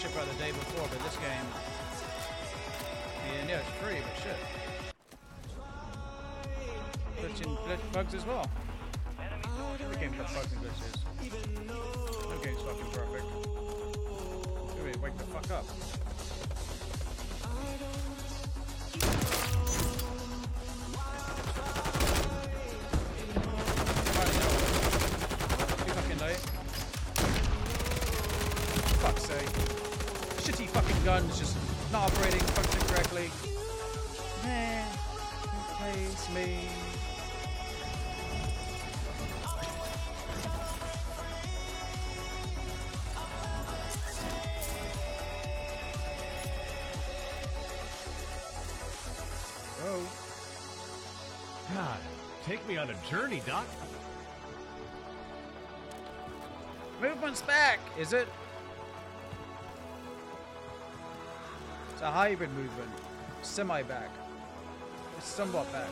ship out the day before, but this game, yeah, yeah, it's free, but shit. Glitching glitch bugs as well. Every game's got bugs and glitches. No game's fucking perfect. Wait, wake the fuck up. Shitty fucking guns just not operating, functioning correctly. Man, replace me. Oh. God, take me on a journey, Doc. Movement's back, is it? It's a hybrid movement. Semi back. It's somewhat back.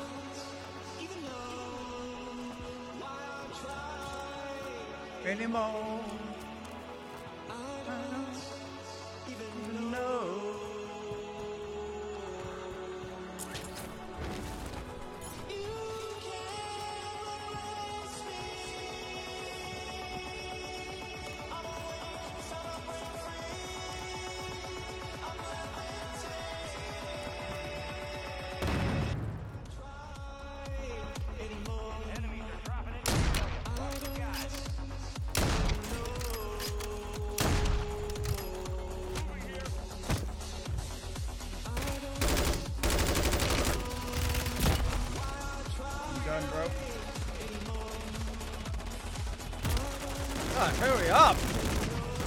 Anymore. Hurry up!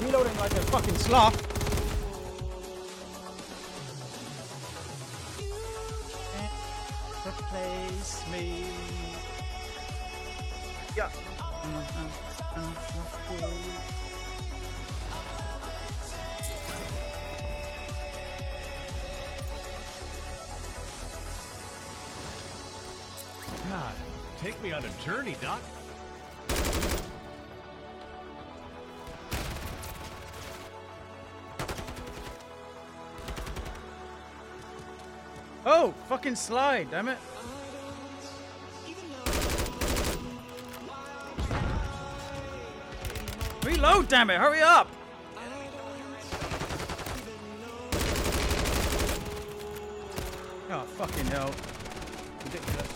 Reloading like a fucking sloth. Fucking slide, damn it. Reload, damn it, hurry up! Oh, fucking hell. Ridiculous.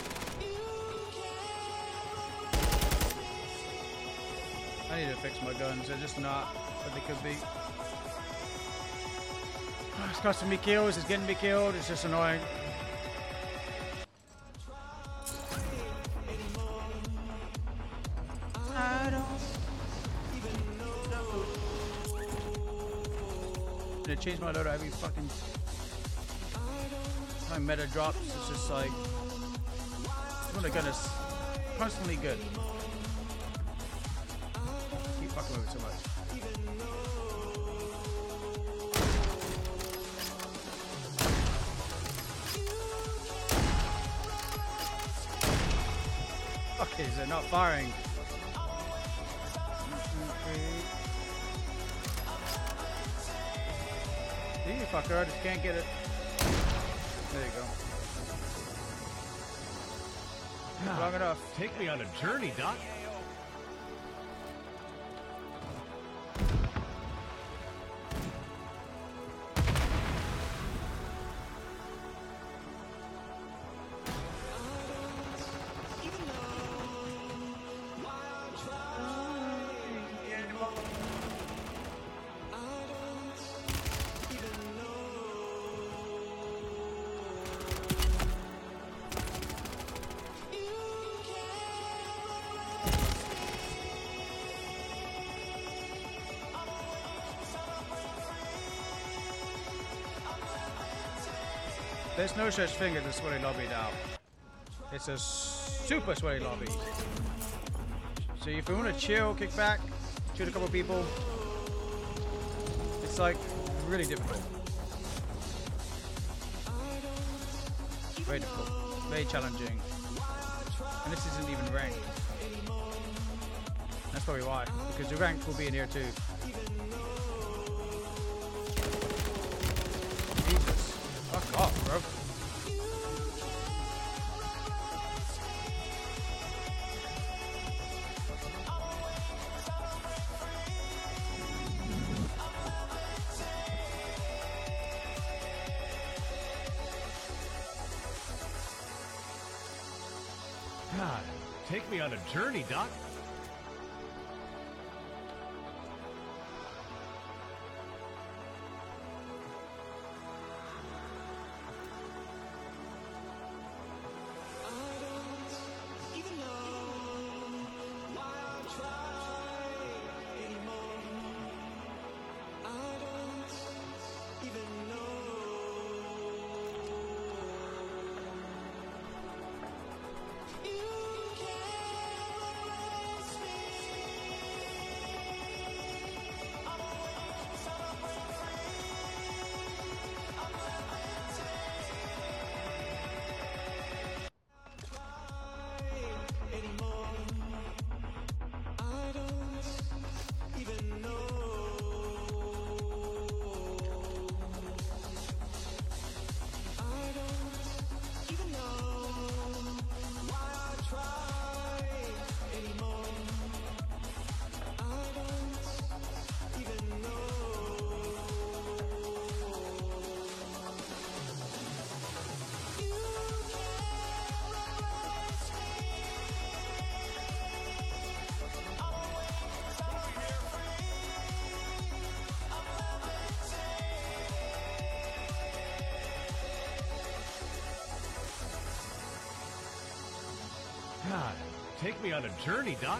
I need to fix my guns, they're just not what they could be. It's costing me kills, it's getting me killed, it's just annoying. Gonna change my loader every fucking time meta drops. It's just like the gun is constantly good. Keep fucking with it so much. Is it not firing? See you fucker, I just can't get it. There you go. Long enough. Take me on a journey, Doc. There's no such thing as a sweaty lobby now. It's a super sweaty lobby. So if you want to chill, kick back, shoot a couple people, it's like really difficult. Very difficult. Very challenging. And this isn't even ranked. That's probably why. Because the ranked will be in here too. Jesus. Fuck off, bro. Take me on a journey, Doc.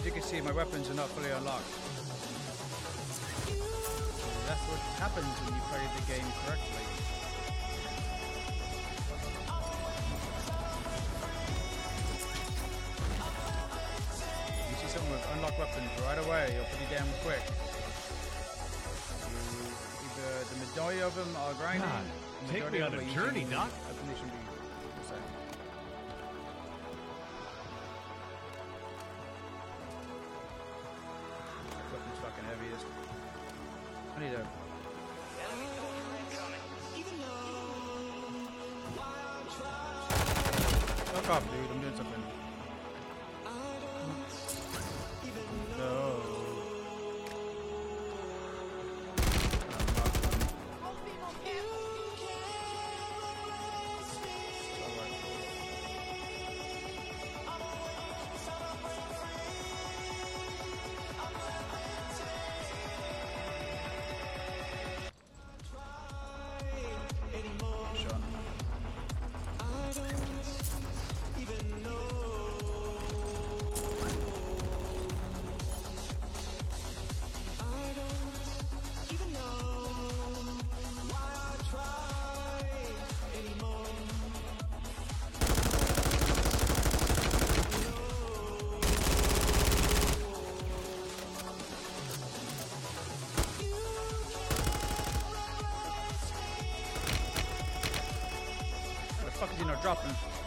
As you can see, my weapons are not fully unlocked. That's what happens when you play the game correctly. You see someone with unlocked weapons right away, or pretty damn quick. You, either the majority of them are grinding. God, the take me on a journey, Doc. Dropping?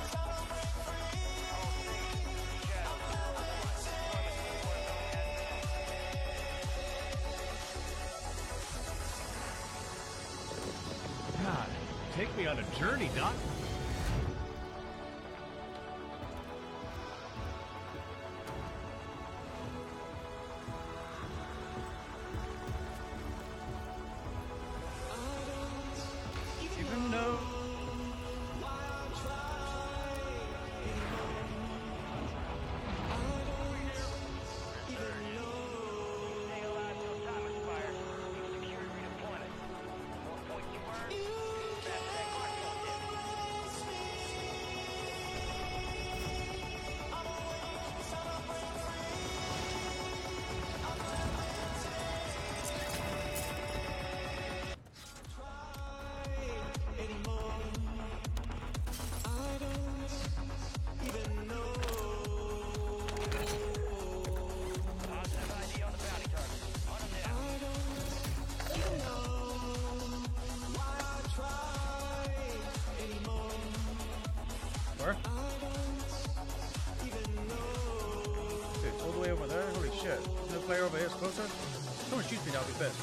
Shoots me now, I'll be pissed.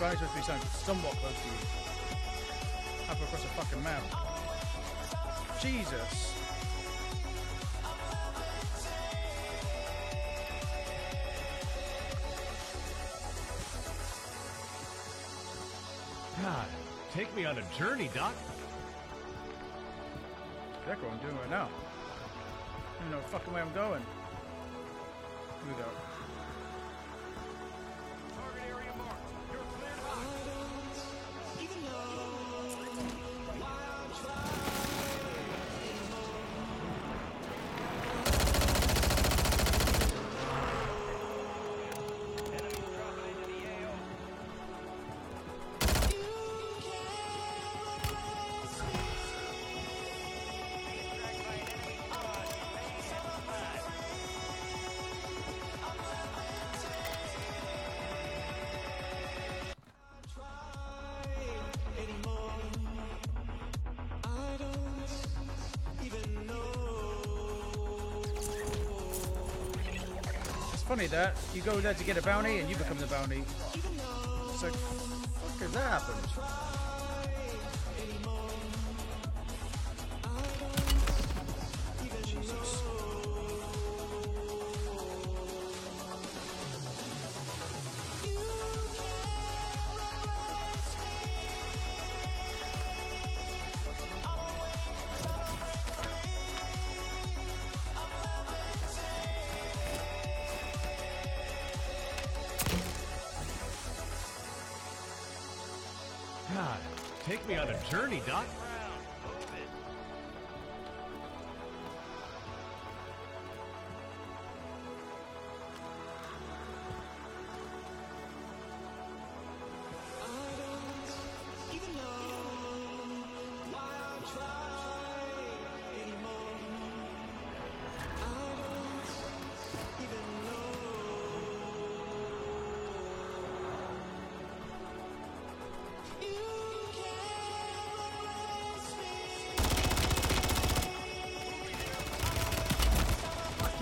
Bounty's supposed to be something somewhat close to you. Halfway across the fucking map. Jesus. God, take me on a journey, Doc. That's what I'm doing right now. I don't know fucking way I'm going. Here we go. That you go there to get a bounty and you become the bounty. It's like, that God, take me on a journey, Doc.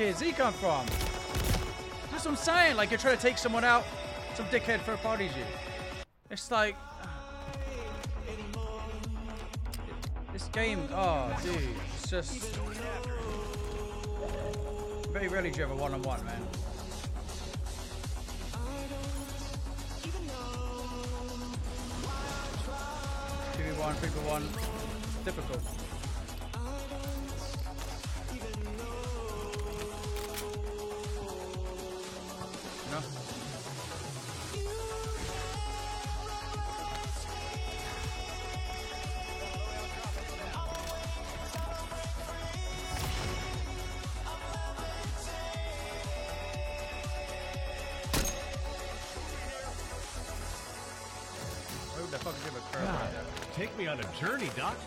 Where's Z come from? That's what I'm saying. Like you're trying to take someone out, some dickhead third parties you. It's like this game. Oh, dude, it's just very rarely do you have a one-on-one, man. Two v one, three one. Difficult.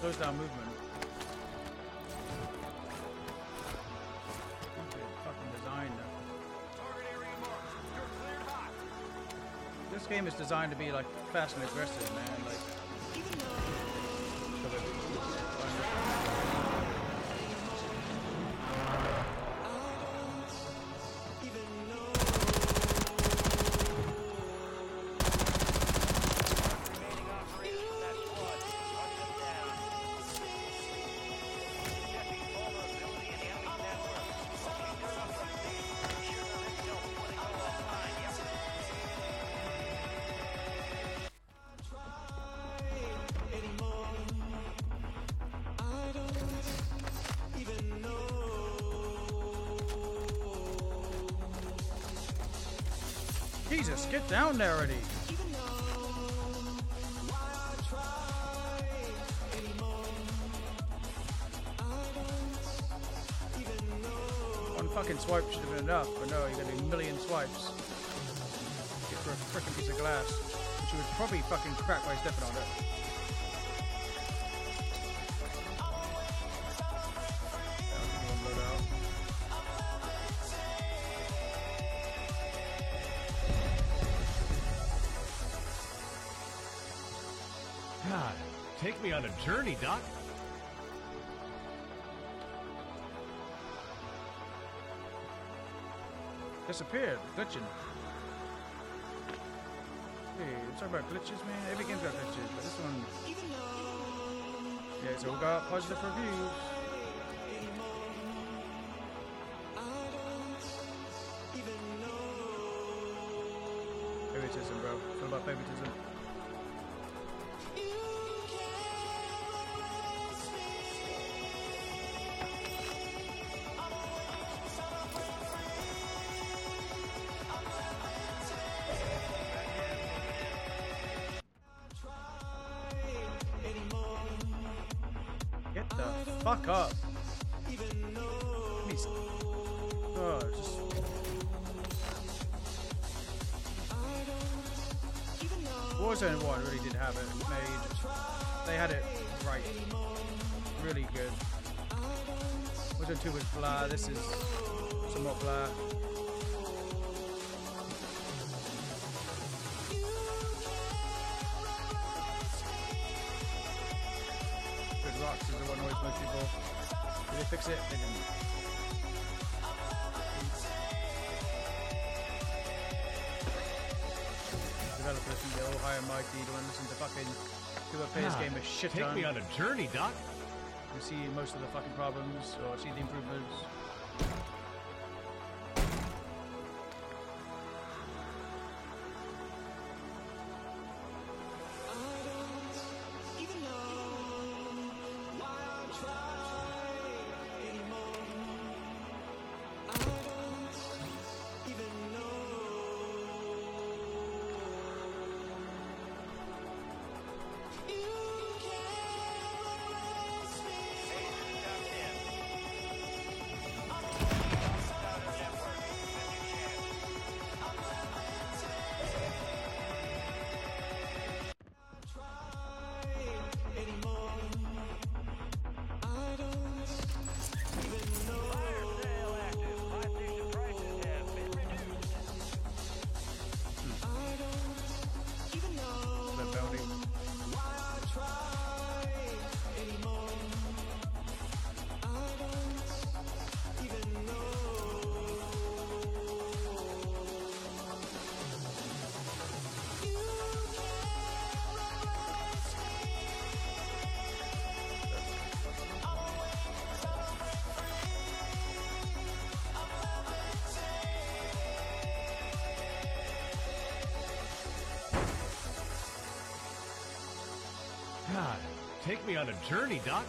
Slows down movement. Fucking designed. Target area marked. You're cleared hot. This game is designed to be like fast and aggressive, man. Like. Down there already. One fucking swipe should have been enough, but no, you gotta do a million swipes. Get for a freaking piece of glass, which would probably fucking crack by stepping on it. Take me on a journey, Doc. disappeared, glitching. Hey, I'm talking about glitches, man. Every game's got glitches, but this one. Yeah, so we got positive reviews. Favoritism, bro. It's all about favoritism. This is somewhat blah. Good rocks is the one always most people. Did they fix it? They didn't. Developers can get all high and mighty to listen to fucking do a player's Ah, game a shit Take ton. me on a journey, Doc. You see most of the fucking problems or see the improvements. Take me on a journey, Doc.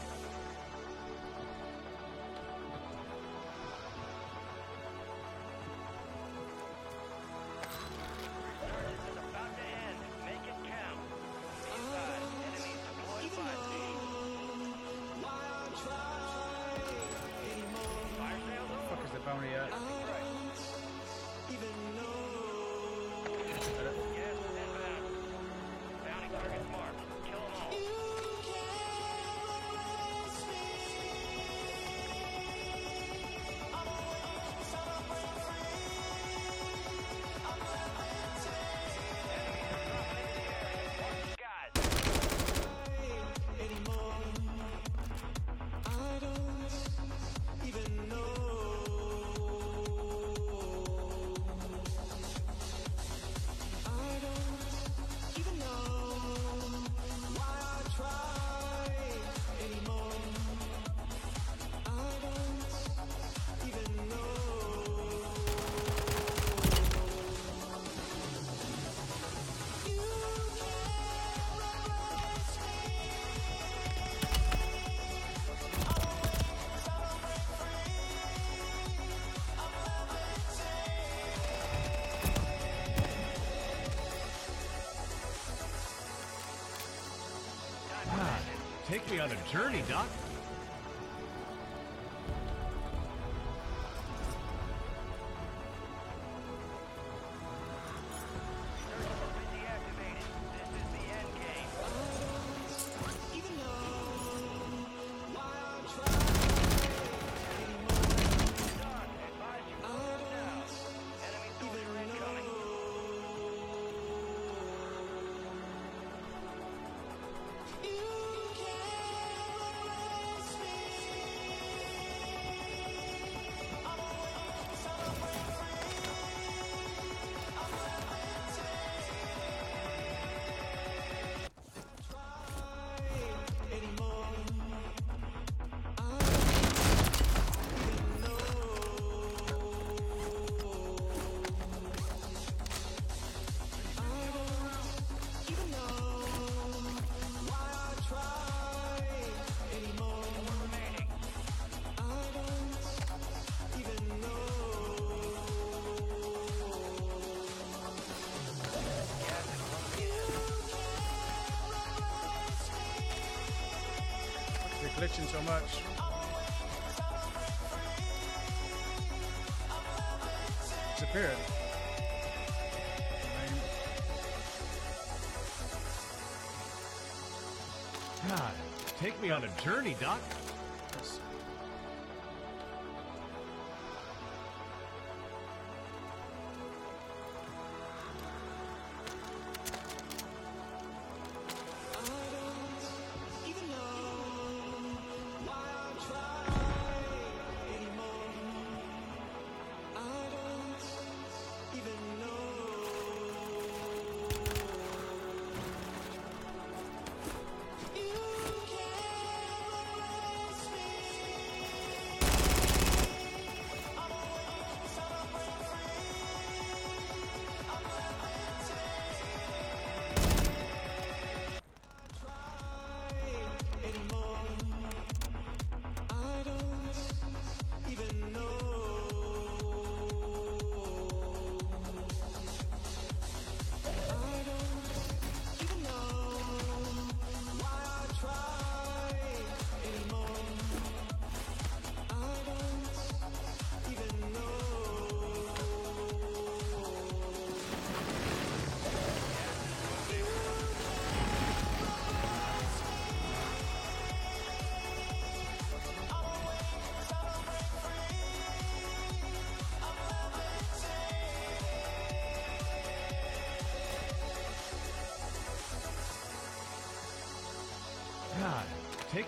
Take me on a journey, Doc. Glitching so much. Disappeared. I mean, God, take me on a journey, Doc.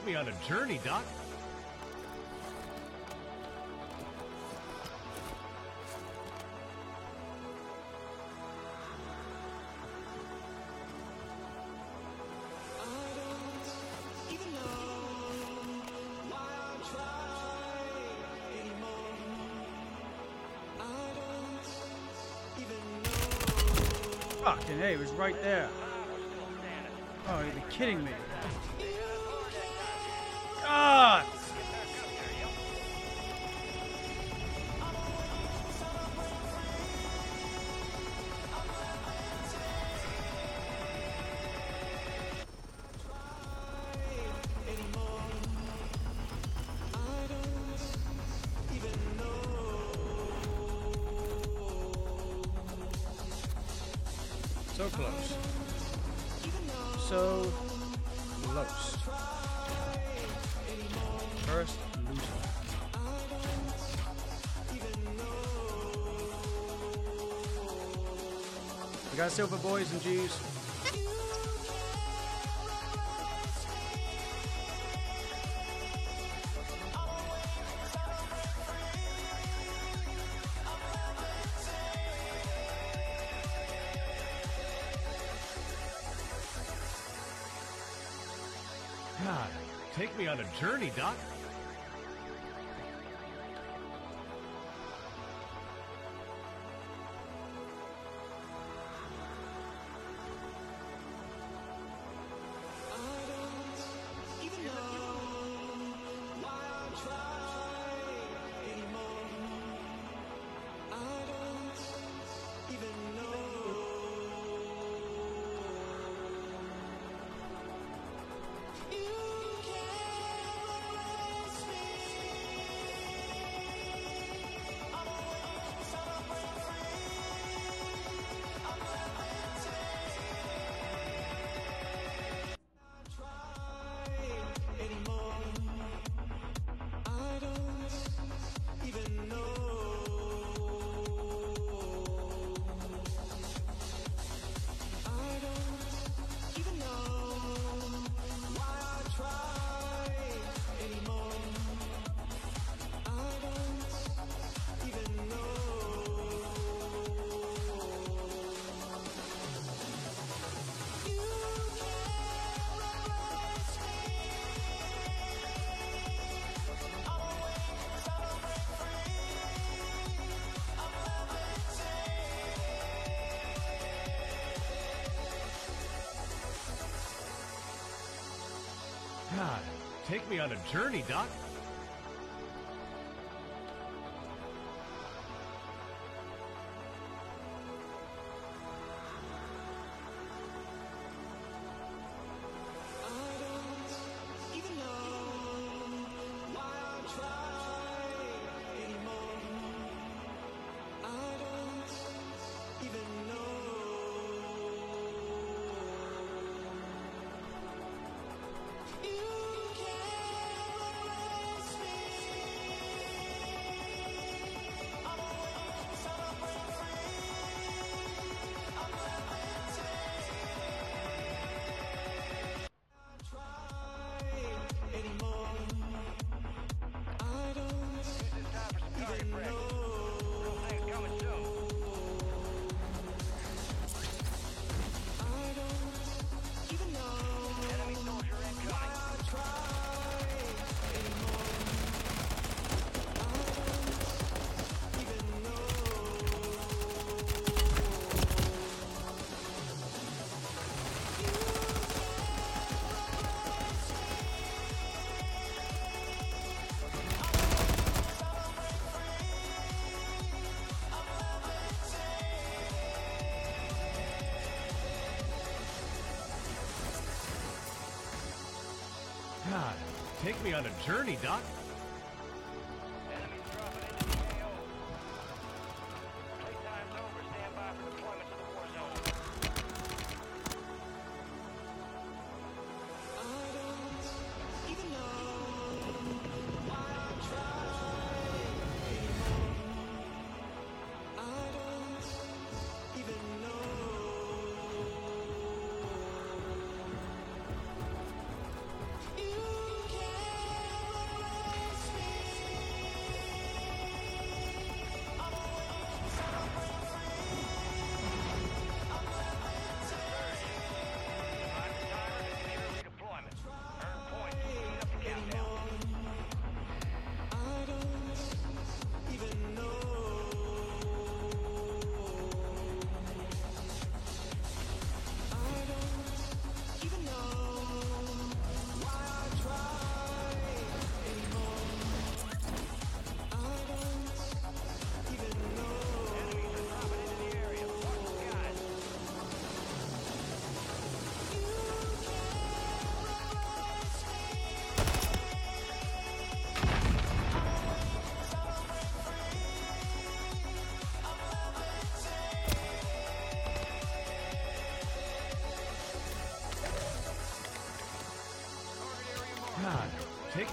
Me on a journey, Doc. Fucking hey, it was right there. Oh, you'd be kidding me. So close. So close. First loser. We got silver boys and G's. Doc. Take me on a journey, Doc. Me on a journey, Doc.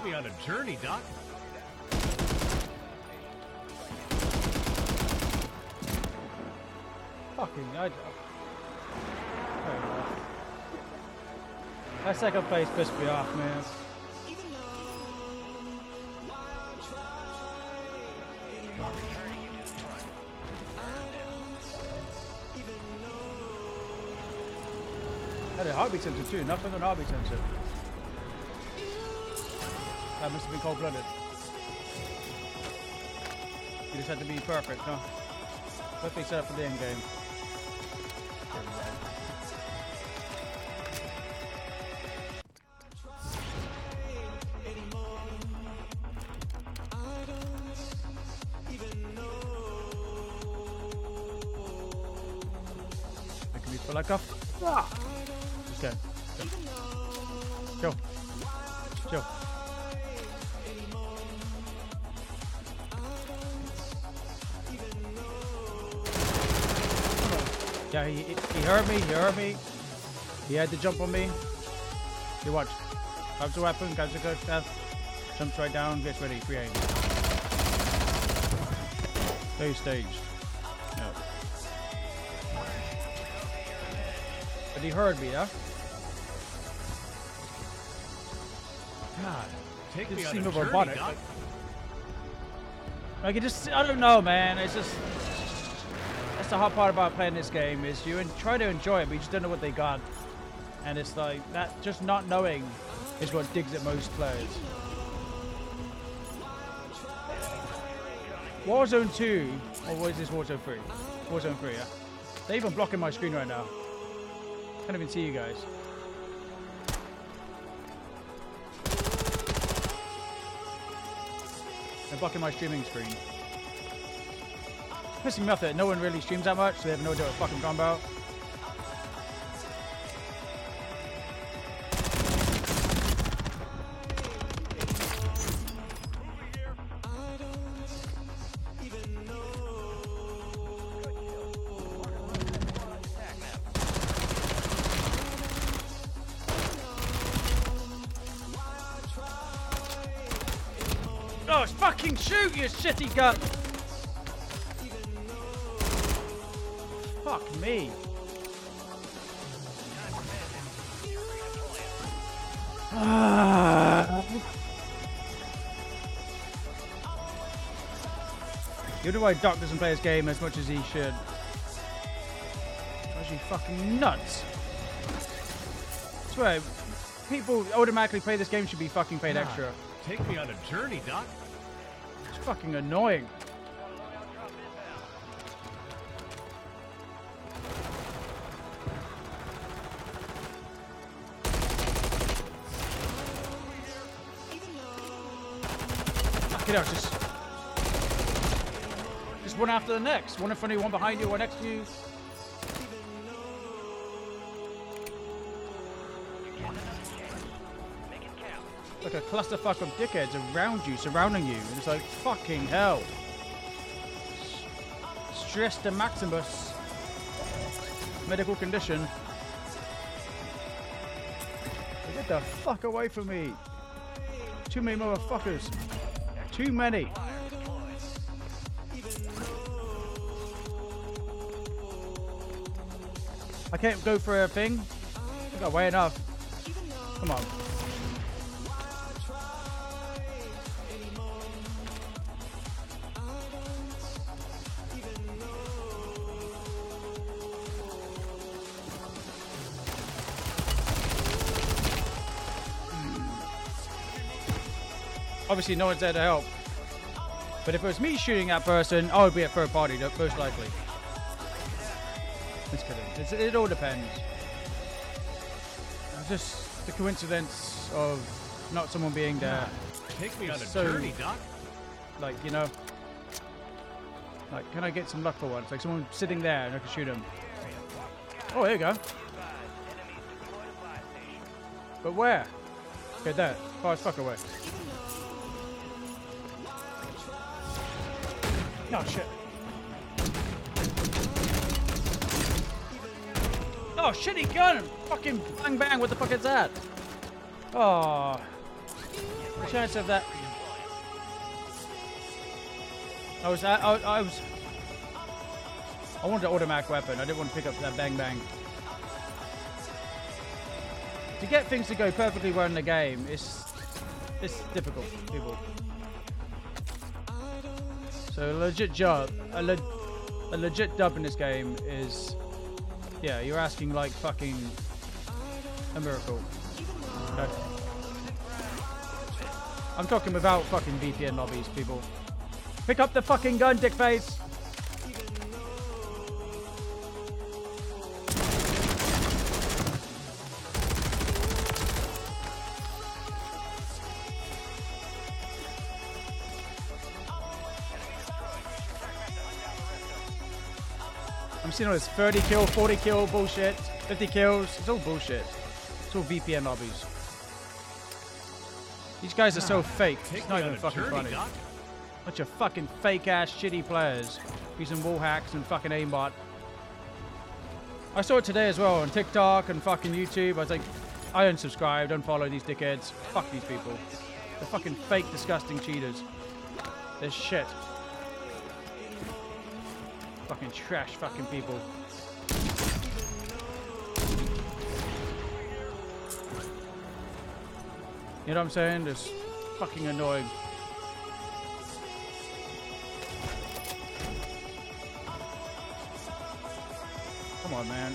Me on a journey, Doc. Fucking I. Fair enough. That second place pissed me off, man. Had a heartbeat sensor too, nothing on heartbeat sensor. That must have been cold blooded. You just had to be perfect, huh? Perfect set up for the end game. Yeah, he, he he heard me, he heard me. He had to jump on me. You watch. Grabs the weapon, grabs the good stuff, jumps right down, gets ready, free aim. Stay staged. No. But he heard me, yeah? God, take me Just on a journey, robotic, like- Like it just, I don't know, man. It's just, the hard part about playing this game is you try to enjoy it, but you just don't know what they got, and it's like that. Just not knowing is what digs at most players. Warzone 2, or what is this Warzone 3? Warzone 3, yeah. They're even blocking my screen right now. Can't even see you guys. They're blocking my streaming screen. Pissing me off that no one really streams that much, so they have no idea what fucking talking about. Oh, fucking shoot, you shitty gut! Me. You know why Doc doesn't play his game as much as he should. He fucking nuts. I swear, people automatically play this game should be fucking paid extra. Take me on a journey, Doc. It's fucking annoying. It out, just. Just one after the next. One in front of you, one behind you, one next to you. Like a clusterfuck of dickheads around you, surrounding you. And it's like, fucking hell. Stress to maximus. Medical condition. Get the fuck away from me. Too many motherfuckers. Too many. I can't go for a thing. I got way enough. Come on. Obviously, no one's there to help. But if it was me shooting that person, I would be a third party, most likely. Just kidding. It's, it all depends. It's just the coincidence of not someone being there. Take me on a So- journey, Doc. Like, you know, like, can I get some luck for once? Like, someone sitting there and I can shoot him. Oh, there you go. But where? Okay, there. Far as fuck away. Oh, shit. Oh, shitty gun! Fucking bang bang, what the fuck is that? Oh. The chance of that. I was, I, I, I was. I wanted an automatic weapon. I didn't want to pick up that bang bang. To get things to go perfectly well in the game, it's it's difficult, people. So a legit job, a, le- a legit dub in this game is, yeah, you're asking like fucking a miracle. Okay. I'm talking without fucking VPN lobbies, people. Pick up the fucking gun, dickface! I'm seeing all this 30 kill, 40 kill bullshit, 50 kills. It's all bullshit. It's all VPN lobbies. These guys are so fake. It's not even fucking funny. Bunch of fucking fake ass shitty players using wall hacks and fucking aimbot. I saw it today as well on TikTok and fucking YouTube. I was like, don't follow these dickheads. Fuck these people. They're fucking fake, disgusting cheaters. They're shit. Fucking trash fucking people. You know what I'm saying? Just fucking annoying. Come on, man.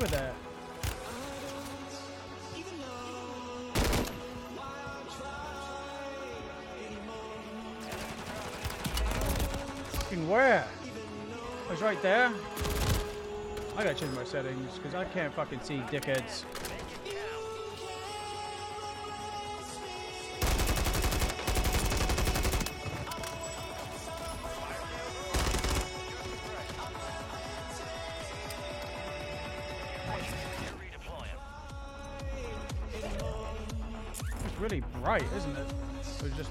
Over there. Fucking where? Oh, I was right there. I gotta change my settings because I can't fucking see dickheads.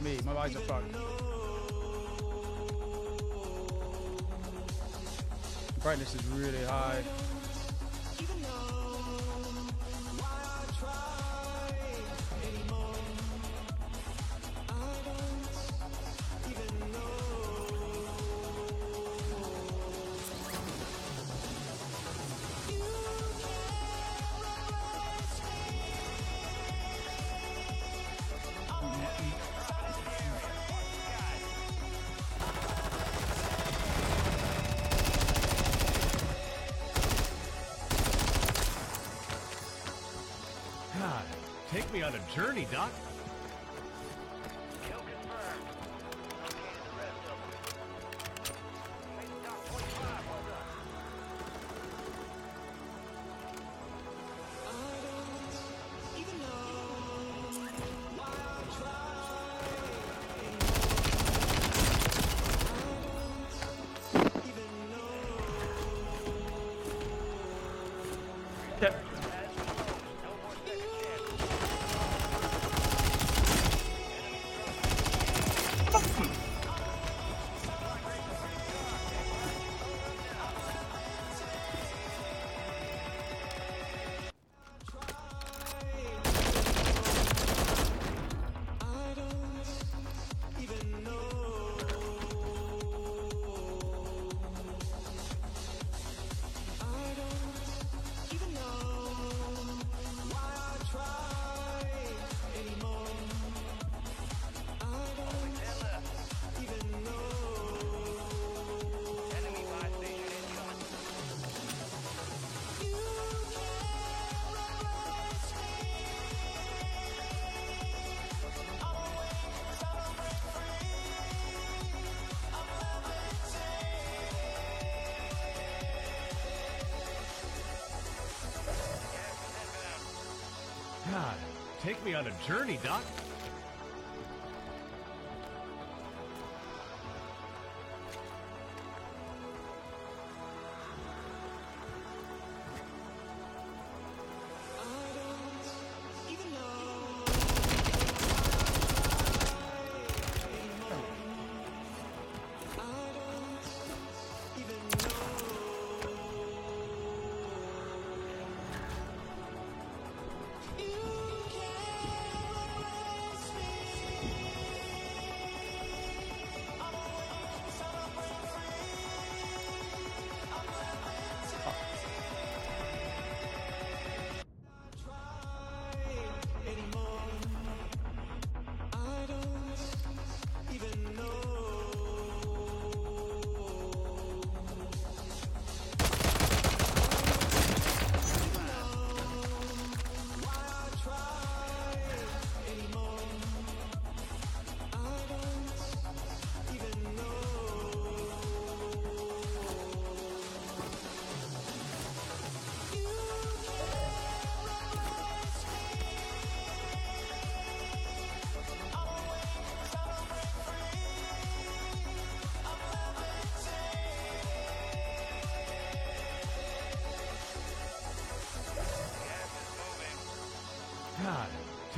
Me. My eyes are fucked. Brightness is really high. Doc. Take me on a journey, Doc.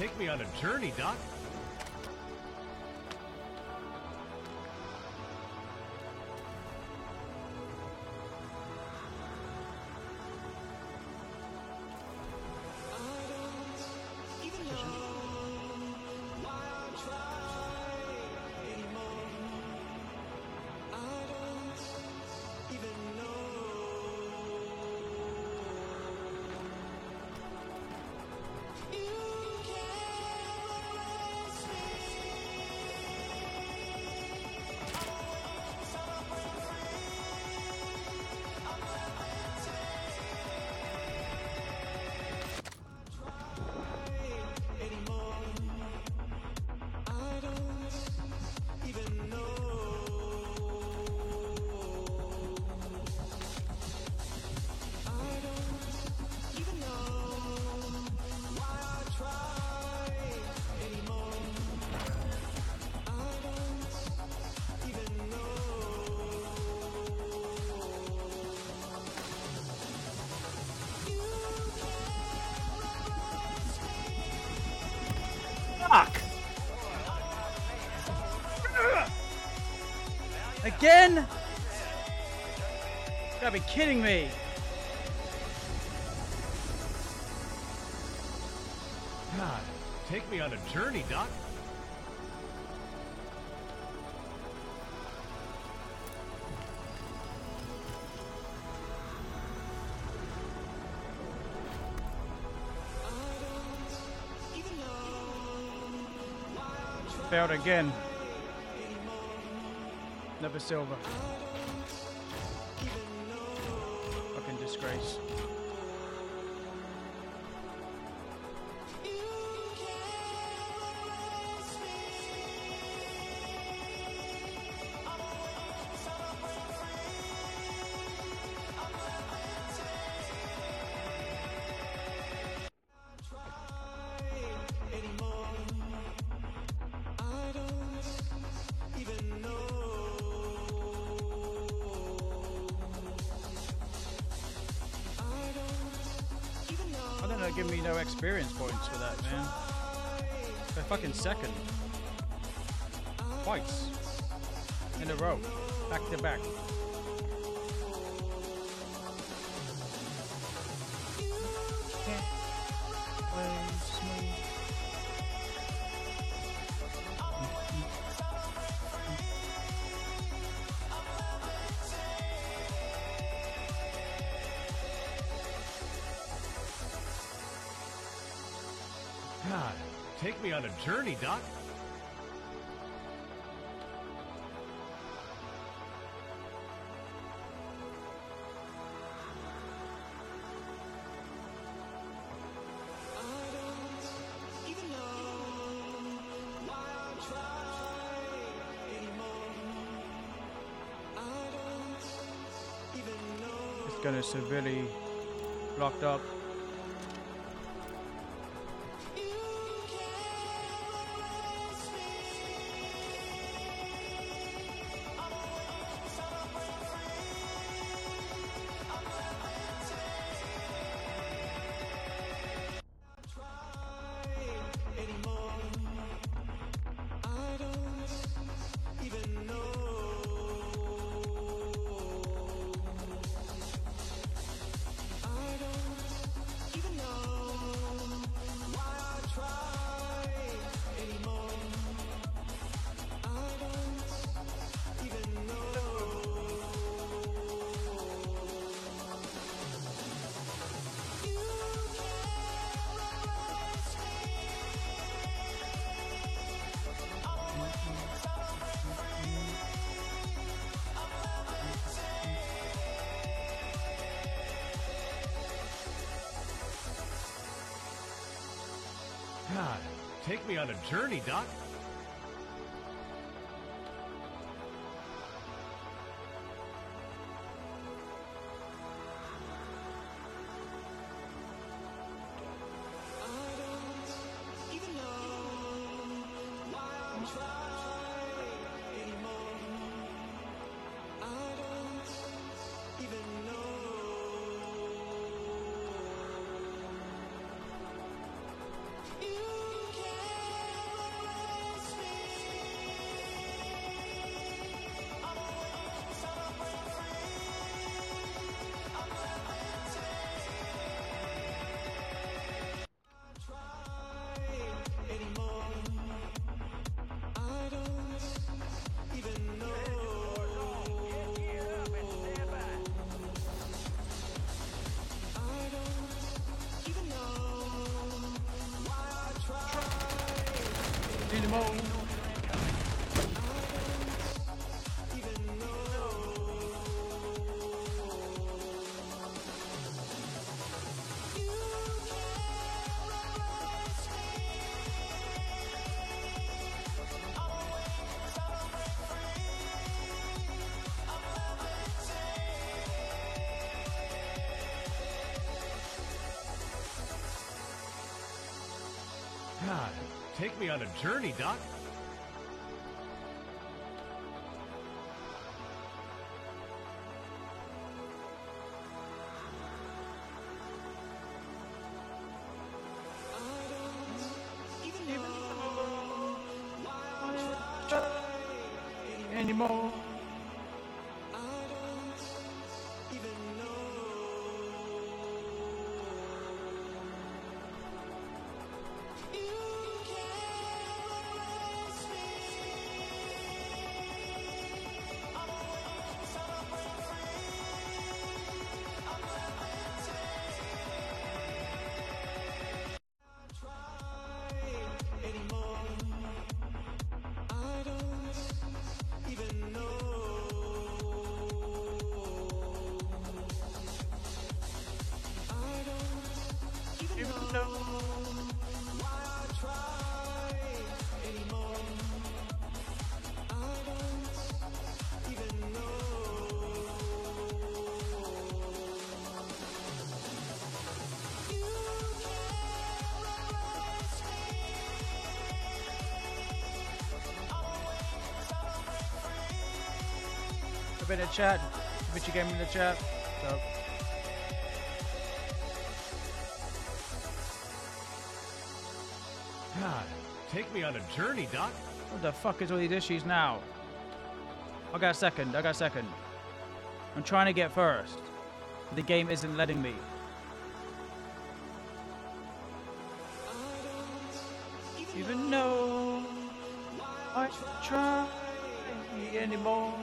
Take me on a journey, Doc. Again? You gotta be kidding me. God, take me on a journey, Doc. Failed again. Never not giving me no experience points for that, man. They're fucking second. Twice. In a row. Back to back. Journey, Doc. It's gonna severely locked up. Take me on a journey, Doc. Take me on a journey, Doc. in the chat. Put your game in the chat. So. God, take me on a journey, Doc. What the fuck is all these issues now? I got a second. I got a second. I'm trying to get first. But the game isn't letting me. Even know I try anymore.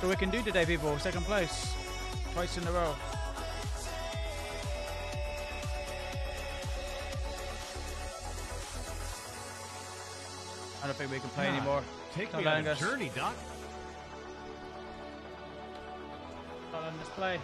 So we can do today, people. Second place. Twice in a row. I don't think we can play God, anymore. Take Not me on a us. journey, Doc. Not letting us play.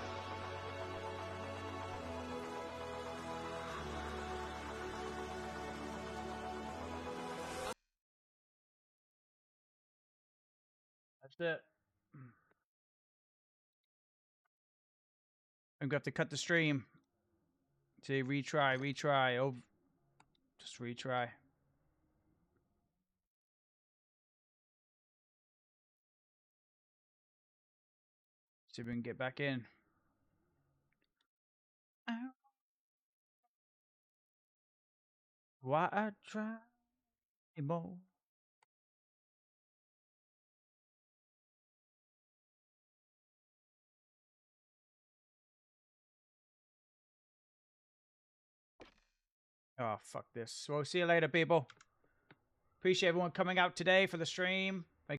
I'm gonna have to cut the stream. Say retry, retry, oh, just retry. See if we can get back in. Why I try more? Oh, fuck this. Well, see you later, people. Appreciate everyone coming out today for the stream.